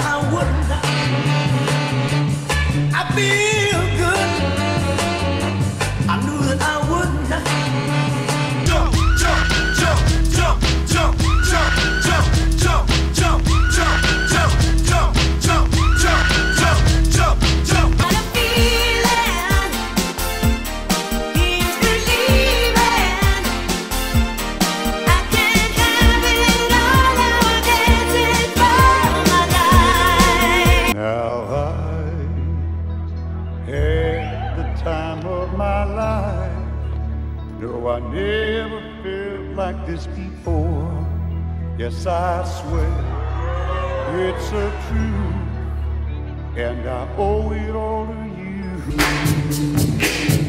I would not. I've been. time of my life. No, I never felt like this before. Yes, I swear it's a truth, and I owe it all to you.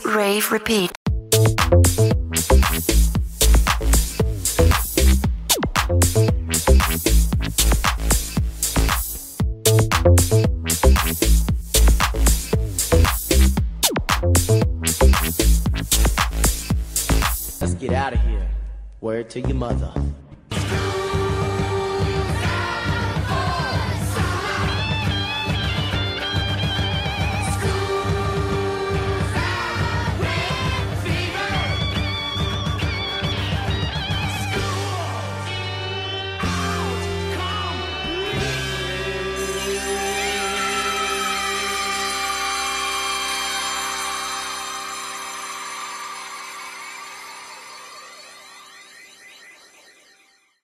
Rave, rave, repeat. Let's get out of here. Word to your mother.